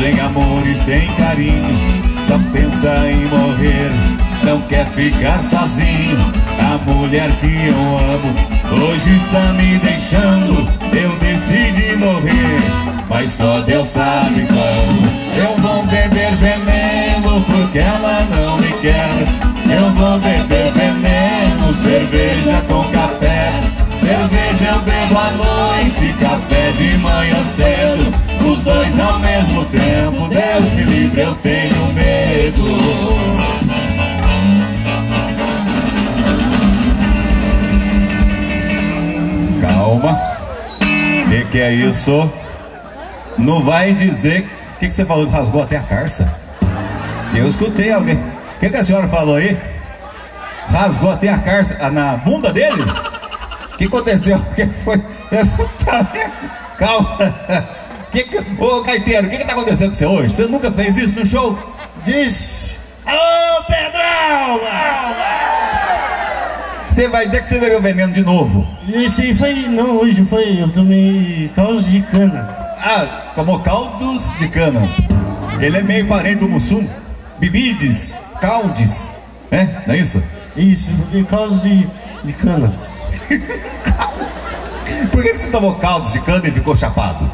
sem amor e sem carinho, só pensa em morrer, não quer ficar sozinho. A mulher que eu amo hoje está me deixando, eu decidi morrer, mas só Deus sabe quando. Eu vou beber veneno porque ela não me quer. Eu vou beber veneno, cerveja com café. Cerveja eu bebo à noite, café de manhã cedo. Os dois ao mesmo tempo, Deus me livre, eu tenho medo. Calma. Que que é isso? Não vai dizer. O que, que você falou que rasgou até a carça? Eu escutei alguém. O que, que a senhora falou aí? Rasgou até a carça ah, na bunda dele? O que aconteceu? O que foi? Calma. Que que... Ô, o que, que tá acontecendo com você hoje? Você nunca fez isso no show? Diz. Ô, Pedrão! Você vai dizer que você bebeu veneno de novo? Esse aí foi. Não, hoje foi. Eu tomei caldos de cana. Ah, tomou caldos de cana. Ele é meio parente do Mussum. Bibides, caldes, né? Não é isso? Isso, e caldos de, de canas. Por que, que você tomou caldos de cana e ficou chapado?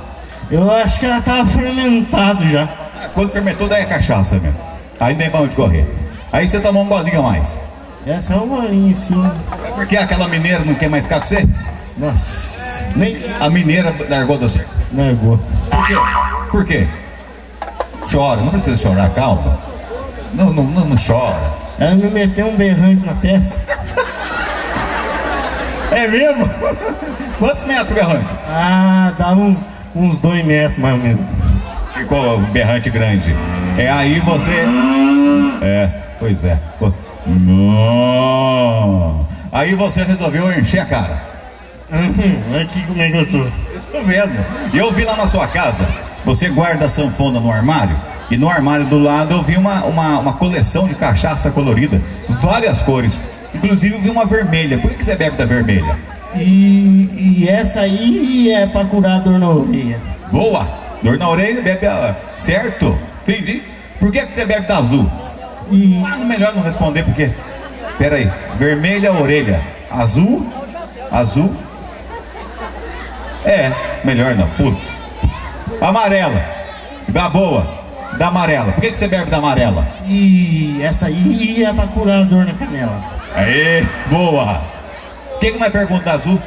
Eu acho que ela tava fermentado já. Ah, Quando fermentou, daí é cachaça mesmo. Aí nem pra onde correr. Aí você tomou um golinho a mais. Essa é uma bolinha assim. É porque aquela mineira não quer mais ficar com você? Nossa, Nem a mineira largou de você. negou. Por quê? Por quê? Chora, não precisa chorar, calma. Não, não, não, não chora. Ela me meteu um berrante na testa. É mesmo? Quantos metros, berrante? Ah, dava uns, uns dois metros mais ou menos. Ficou berrante grande. É aí você. É, pois é. Não. Aí você resolveu encher a cara. Uhum, aqui como é que eu tô. Tô vendo. E eu vi lá na sua casa, você guarda a sanfona no armário. E no armário do lado eu vi uma, uma, uma coleção de cachaça colorida, várias cores. Inclusive eu vi uma vermelha. Por que, que você bebe da vermelha? E, e essa aí é pra curar a dor na orelha. Boa! Dor na orelha, bebe a. Certo? Entendi. Por que, que você bebe da azul? E Ah, melhor não responder porque. Pera aí. Vermelha, orelha. Azul. Azul. É, melhor não. Pula. Amarela. Da boa. Da amarela. Por que, que você bebe da amarela? E essa aí é pra curar a dor na canela. Aê, boa. Por que, que nós pergunta da azul?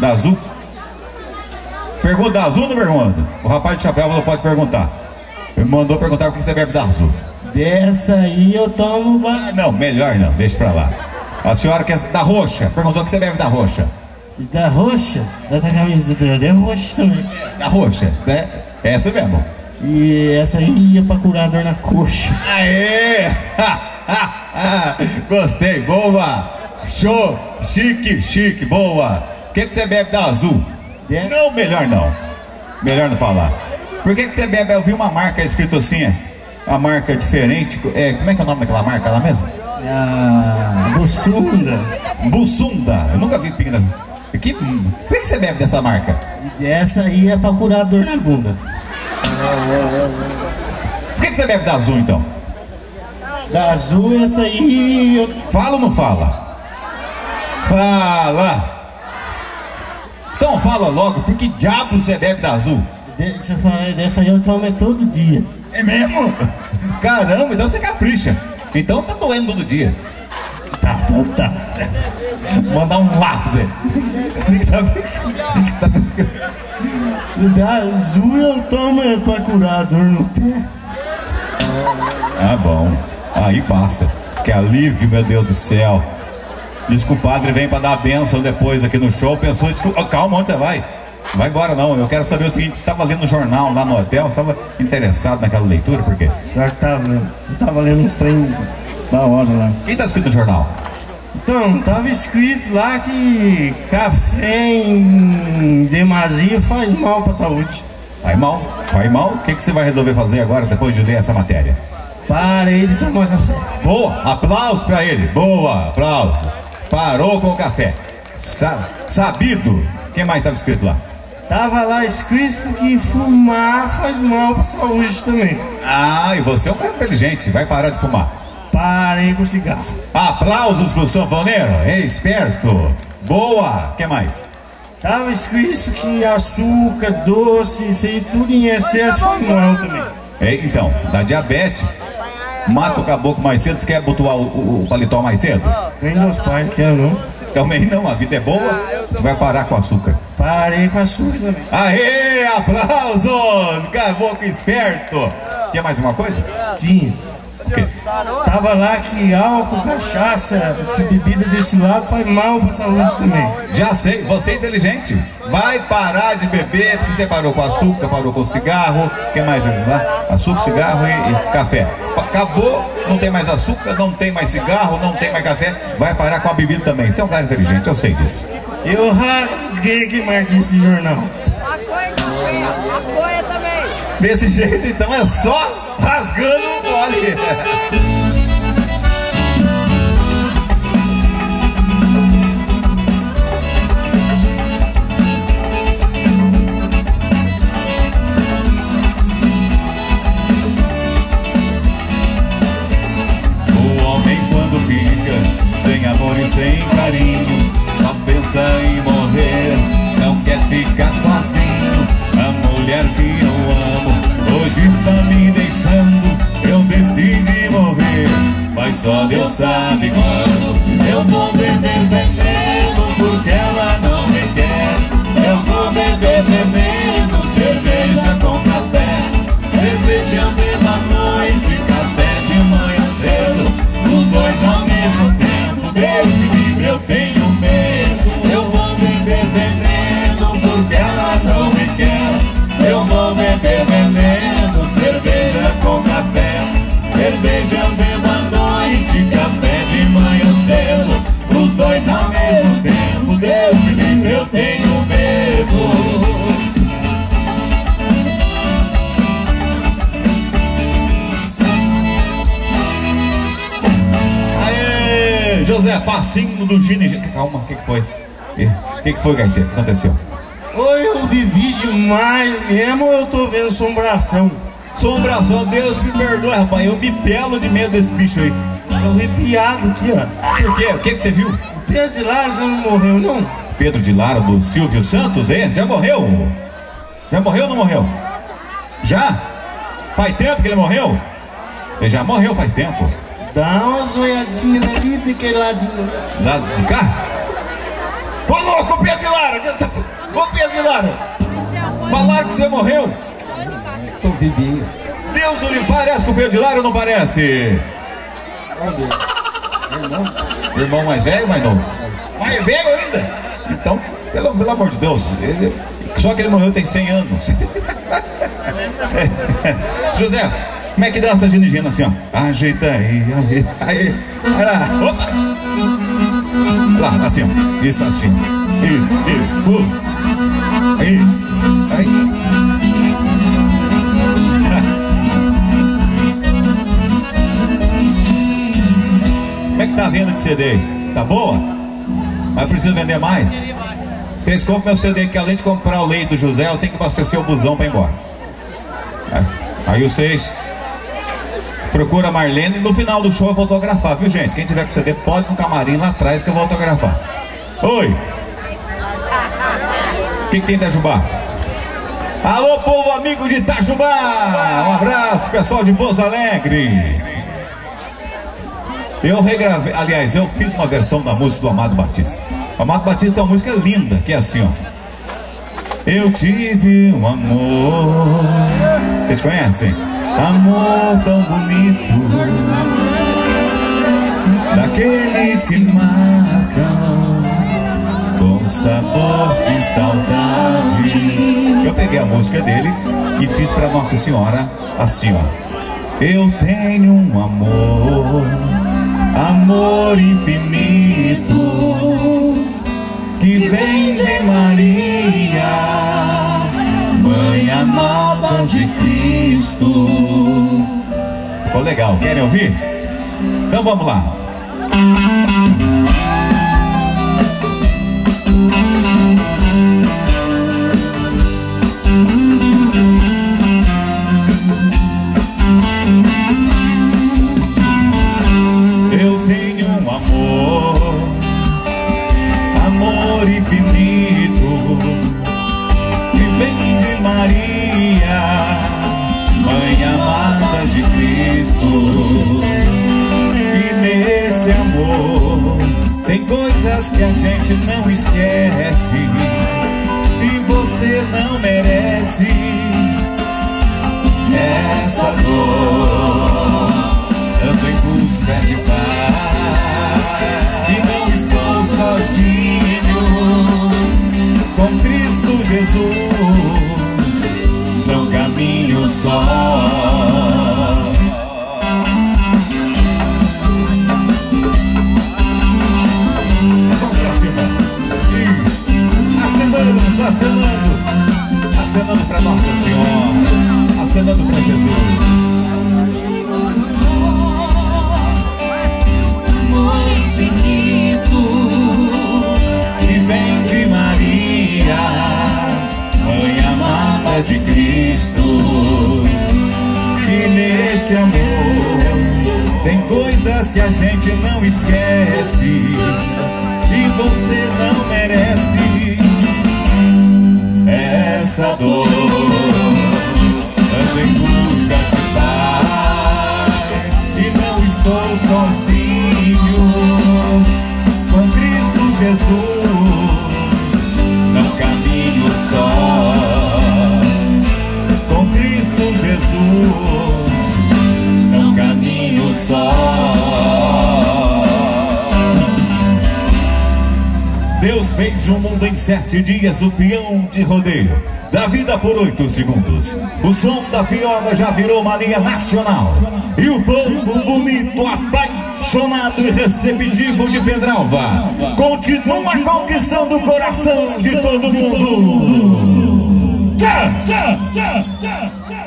Da azul? Pergunta da azul ou não pergunta? O rapaz de chapéu falou, pode perguntar. Ele mandou perguntar por que você bebe da azul. Dessa aí eu tomo. Ah, não, melhor não, deixa pra lá. A senhora quer da roxa, perguntou que você bebe da roxa. Da roxa, dessa camisa é roxa também. Da roxa, né? É essa mesmo. E essa aí é pra curar a dor na coxa. Aê! Ha, ha, ha. Gostei, boa! Show! Chique, chique, boa! Por que, que você bebe da azul? De- Não, melhor não. Melhor não falar. Por que, que você bebe? Eu vi uma marca escrito assim, uma marca diferente. É, como é que é o nome daquela marca lá mesmo? A bussunda. Bussunda. Eu nunca vi pinga. Que, por que, que você bebe dessa marca? Essa aí é pra curar a dor na bunda. Por que, que você bebe da azul então? Da azul, essa aí eu Fala ou não fala? Fala! Então fala logo, por que diabo você bebe da azul? Deixa eu falar, dessa aí eu tomo é todo dia. É mesmo? Caramba, então você capricha. Então tá doendo todo dia. Tá, então tá. Mandar um lápis aí. Tá- tá- Da azul eu tomo é pra curar dor no pé. Ah, bom. Aí passa. Que alívio, meu Deus do céu. Diz que o padre vem pra dar a bênção depois aqui no show. Pensou, escu- Ah, calma, onde você vai? Vai embora não. Eu quero saber o seguinte: você estava lendo o jornal lá no hotel? Estava interessado naquela leitura? Por quê? Já que tava lendo. Eu tava lendo uns trem da hora lá. Quem tá escrito no jornal? Então, tava escrito lá que café em demasia faz mal pra saúde. Faz mal? Faz mal? O que, que você vai resolver fazer agora depois de ler essa matéria? Parei de tomar café. Boa! Aplausos pra ele! Boa! Aplausos! Parou com o café. Sa- sabido! Quem mais estava escrito lá? Tava lá escrito que fumar faz mal pra saúde também. Ah, e você é um cara inteligente, vai parar de fumar. Parei com o cigarro. Aplausos pro sanfoneiro, é esperto. Boa, que mais? Tava escrito que açúcar, doce, isso aí tudo em excesso faz mal também. É, então, da diabetes, mata o caboclo mais cedo, você quer botar o, o, o paletó mais cedo? Nem meus pais querem não. Também não, a vida é boa, você vai parar com açúcar. Parei com açúcar também. Aê, aplausos! Caboclo esperto! Tinha mais uma coisa? Sim. Quê? Tava lá que álcool, cachaça, essa bebida desse lado faz mal pra saúde também. Já sei, você é inteligente. Vai parar de beber, porque você parou com açúcar, parou com cigarro. O que mais eles lá? Açúcar, cigarro e, e café. Acabou, não tem mais açúcar, não tem mais cigarro, não tem mais café. Vai parar com a bebida também. Você é um cara inteligente, eu sei disso. Eu rasguei que mais disse de jornal. Apoia também. Desse jeito, então, é só rasgando o mole. passinho do Gine. Calma, o que, que foi? O que, que foi, Gaiteiro? O que aconteceu? Ou eu bebi demais mesmo ou eu tô vendo assombração? Assombração, Deus me perdoe, rapaz. Eu me pelo de medo desse bicho aí. Arrepiado aqui, ó. Por quê? O que, que você viu? O Pedro de Lara não morreu, não? Pedro de Lara do Silvio Santos, hein? Já morreu? Já morreu ou não morreu? Já? Faz tempo que ele morreu? Ele já morreu faz tempo. Dá umas olhadinhas ali daquele ladinho. Lá de cá? Ô louco, Pedro Lara! Ô Pedro Lara! Falaram que você morreu? Tô vivinho. Deus o livre, parece com o Pedro Lara ou não parece? Irmão, Irmão mais velho ou mais novo? Mais velho ainda? Então, pelo, pelo amor de Deus, ele- só que ele morreu tem 100 anos. José, como é que dança de Nigina assim, ó? Ajeita aí, aí, aí. Vai lá, opa! Lá, assim, ó. Isso assim. Uh. Isso, aí. Como é que tá a venda de CD? aí? Tá boa? Mas precisa vender mais? Vocês compram meu CD que além de comprar o leite do José, eu tenho que abastecer o busão pra ir embora. Aí- Aí vocês procura a Marlene no final do show eu vou autografar, viu gente? Quem tiver com CD pode no camarim lá atrás que eu vou autografar. Oi! O que, que tem em Itajubá? Alô, povo amigo de Itajubá! Um abraço, pessoal de Pouso Alegre! Eu regravei, aliás, eu fiz uma versão da música do Amado Batista. O Amado Batista é uma música linda, que é assim, ó. Eu tive um amor. Vocês conhecem? Amor tão bonito. Daqueles que marcam com sabor de saudade. Eu peguei a música dele e fiz para Nossa Senhora assim, ó. Eu tenho um amor, amor infinito, que vem de Maria, Amada de Cristo. Ficou legal, querem ouvir? Então vamos lá. Cristo Jesus. Não caminho só. acenando, acenando, acenando para Nossa Senhora, acenando para amada de Cristo. E nesse amor tem coisas que a gente não esquece e você não merece sete dias, o peão de rodeio. Da vida por oito segundos. O som da viola já virou uma linha nacional. E o povo bonito, apaixonado e receptivo de Pedralva continua conquistando o coração de todo mundo. Tchá, tchá, tchá, tchá, tchá.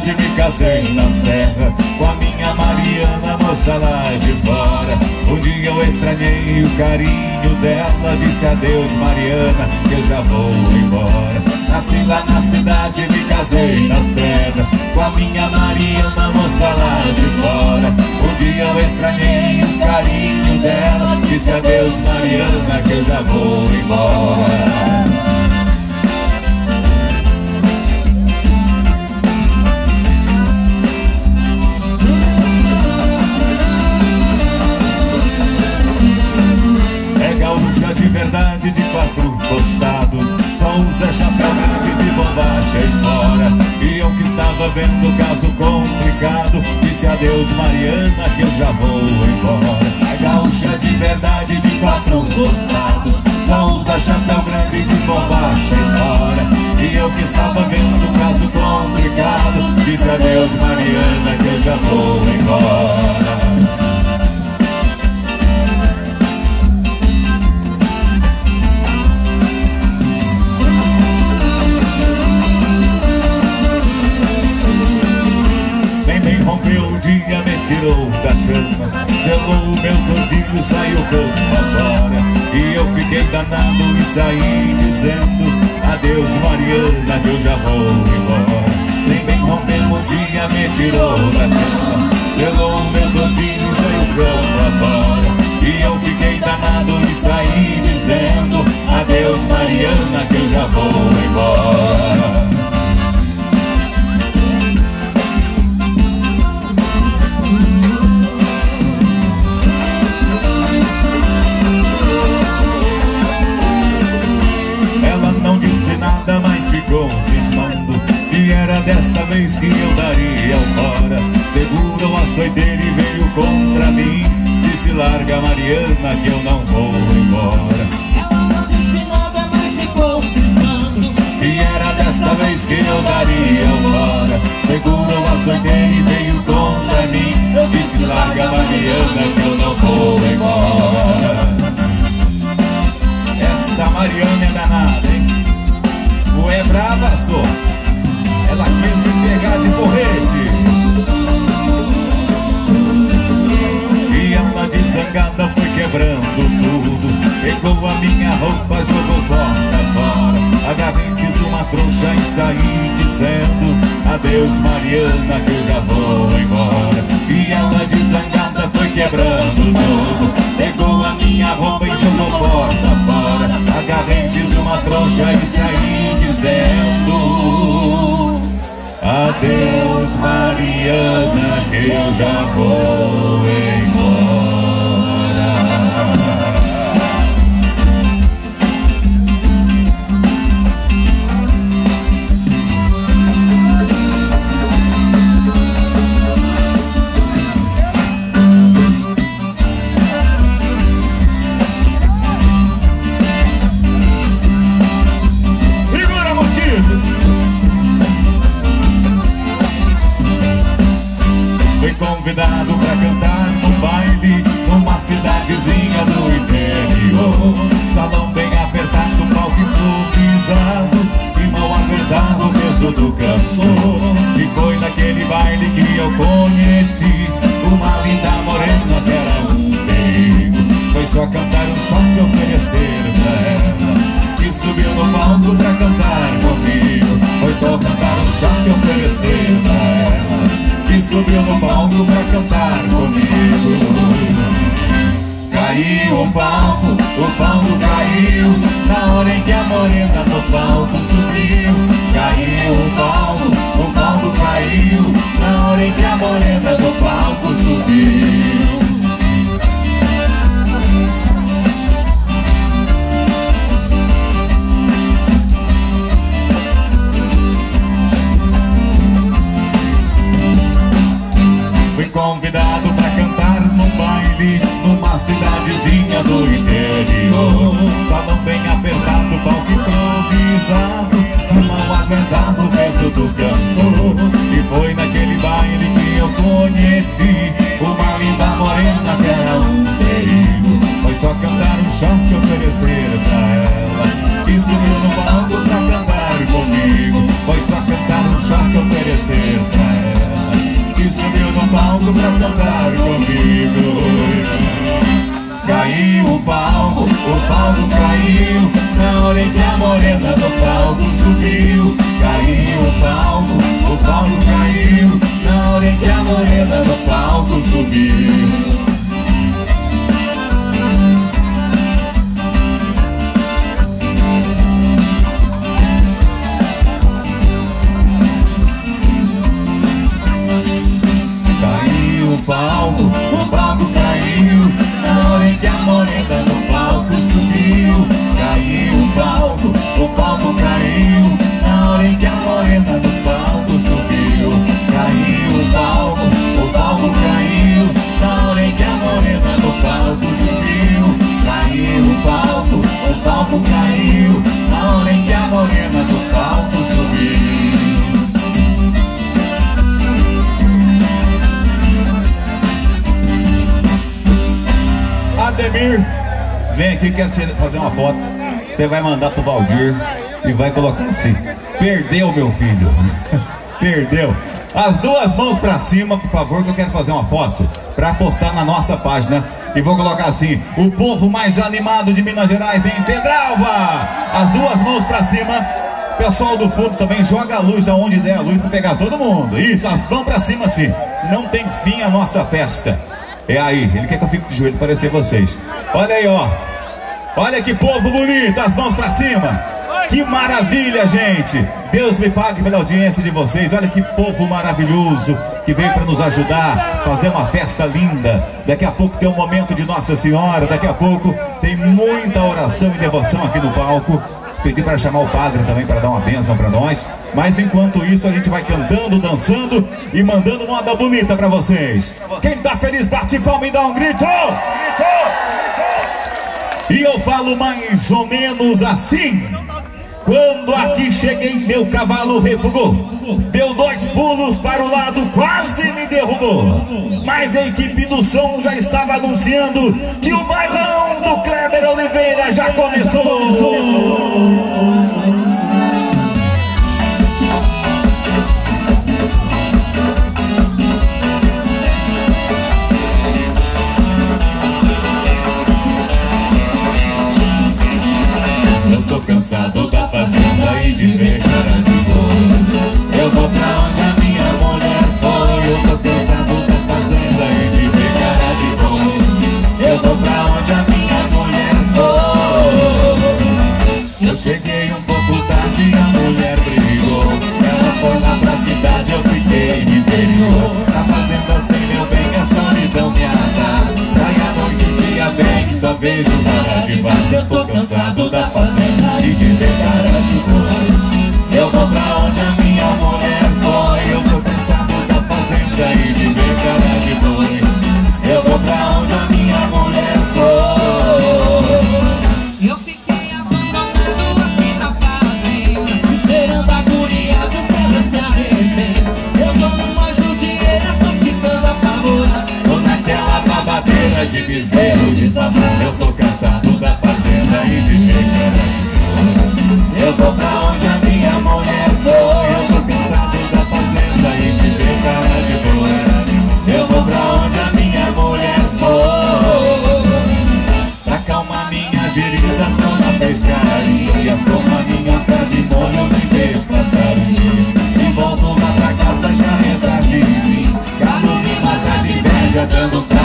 Cidade me casei na serra Com a minha Mariana, moça lá de fora. Um dia eu estranhei o carinho dela Disse adeus Mariana, que eu já vou embora. Nasci lá na cidade, me casei na serra Com a minha Mariana, moça lá de fora. Um dia eu estranhei o carinho dela Disse adeus Mariana, que eu já vou embora adeus Mariana que eu já vou embora. É gaúcha de verdade de quatro costados. Só usa chapéu grande de bombacha fora E eu que estava vendo o caso complicado. Disse adeus Mariana que eu já vou embora dia me tirou da cama Selou o meu todinho, saiu cama fora E eu fiquei danado e saí dizendo Adeus Mariana, que eu já vou embora. Nem bem rompendo o dia me tirou da cama Selou o meu todinho, saiu cama fora e eu fiquei danado e saí dizendo Adeus Mariana, que eu já vou embora ficou cismando Se era desta vez que eu daria fora. Segurou a soiteira e veio contra mim. Disse larga Mariana que eu não vou embora. Ela não disse nada, mas ficou cismando Se era desta vez que eu daria fora. Segurou a soiteira e veio contra mim. Eu disse larga Mariana que eu não vou embora. Essa Mariana é danada, hein? Não é brava, só. Ela quis me pegar de porrete. E ela desangada foi quebrando tudo. Pegou a minha roupa, jogou porta fora. Agarrei, fiz uma trouxa e saí dizendo Adeus Mariana que eu já vou embora E ela desangada foi quebrando tudo Pegou a minha roupa e jogou porta fora marcha e saí Adeus Mariana que eu já vou embora convidado pra cantar no baile Numa cidadezinha do interior. Salão bem apertado, palco improvisado E mal aguentava o peso do cantor. E foi naquele baile que eu conheci Uma linda morena que era um perigo. Foi só cantar um shot e oferecer pra ela. E subiu no palco pra cantar comigo. Foi só cantar um shot e oferecer pra ela E subiu no palco pra cantar comigo. Caiu o palco, o palco caiu. Na hora em que a morena no palco subiu. Caiu o palco, o palco caiu. Na hora em que a morena no palco subiu quero te fazer uma foto. Você vai mandar pro Valdir e vai colocar assim: Perdeu, meu filho. Perdeu. As duas mãos pra cima, por favor, que eu quero fazer uma foto pra postar na nossa página. E vou colocar assim: O povo mais animado de Minas Gerais em Pedralva. As duas mãos pra cima. Pessoal do fundo também joga a luz aonde der a luz pra pegar todo mundo. Isso, as mãos pra cima assim. Não tem fim a nossa festa. É aí, ele quer que eu fique de joelho para parecer vocês. Olha aí, ó. Olha que povo bonito, as mãos pra cima. Que maravilha, gente. Deus lhe pague pela audiência de vocês. Olha que povo maravilhoso que veio para nos ajudar, fazer uma festa linda. Daqui a pouco tem um momento de Nossa Senhora. Daqui a pouco tem muita oração e devoção aqui no palco. Pedi para chamar o padre também para dar uma bênção para nós. Mas enquanto isso, a gente vai cantando, dançando e mandando moda bonita para vocês. Quem tá feliz, bate palma e dá um grito! E eu falo mais ou menos assim. Quando aqui cheguei, meu cavalo refugou. Deu dois pulos para o lado, quase me derrubou. Mas a equipe do som já estava anunciando que o bailão do Kleber Oliveira já começou. de ver cara de boi Eu vou pra onde a minha mulher foi. Eu tô cansado da tá fazenda e de ver cara de boi Eu vou pra onde a minha mulher foi. Eu cheguei um pouco tarde e a mulher brigou. Ela foi lá pra cidade, eu fiquei interior. Só vejo cara de vaca. Eu tô cansado da fazenda e de ver cara de boi. Eu vou pra onde a desmamado Eu tô cansado da fazenda e de de boi. Eu vou pra onde a minha mulher foi Eu tô cansado da fazenda e de ver cara de boi Eu vou pra onde a minha mulher foi Pra acalmar minha giriza, tô na pescaria. Toma minha pé de molho, nem vejo passar o dia. E volto lá pra casa, já entra vizinho Galo me mata de inveja, dando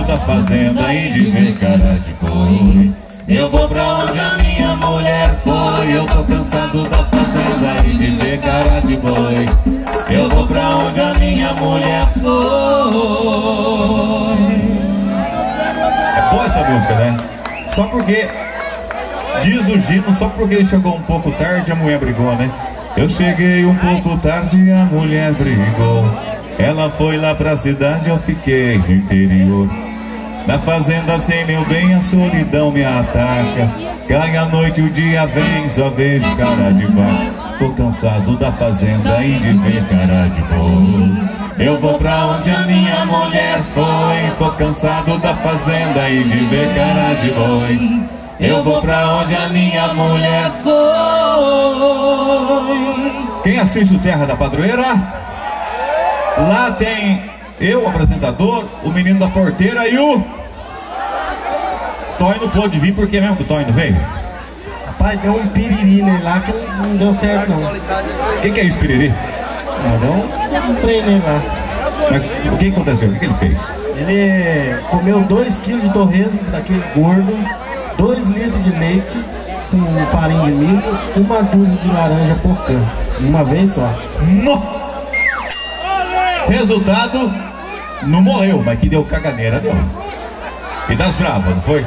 da fazenda e de ver cara de boi. Eu vou pra onde a minha mulher foi. Eu tô cansado da fazenda e de ver cara de boi. Eu vou pra onde a minha mulher foi. É boa essa música, né? Só porque diz o Gino, só porque ele chegou um pouco tarde, a mulher brigou, né? Eu cheguei um pouco tarde, a mulher brigou. Ela foi lá pra cidade, eu fiquei no interior. Na fazenda sem meu bem, a solidão me ataca. Cai a noite, o dia vem, só vejo cara de vaca. Tô cansado da fazenda e de ver cara de boi. Eu vou pra onde a minha mulher foi. Tô cansado da fazenda e de ver cara de boi. Eu vou pra onde a minha mulher foi. Quem assiste o Terra da Padroeira? Lá tem eu, o apresentador, o menino da porteira e o. Toy não pôde vir porque mesmo que o Toy não veio? Rapaz, deu um piriri nele lá que não deu certo não. O que, que é isso, Piriri? Ah, deu um, um trem nele lá. Mas o que aconteceu? O que, que ele fez? Ele comeu 2 kg de torresmo daquele gordo, 2 litros de leite com farinha de milho, uma dúzia de laranja pocã. Uma vez só. No... Resultado, não morreu, mas que deu caganeira, deu. E das bravas, não foi?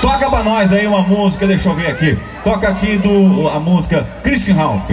Toca pra nós aí uma música, deixa eu ver aqui. Toca aqui do, a música Christian Ralph.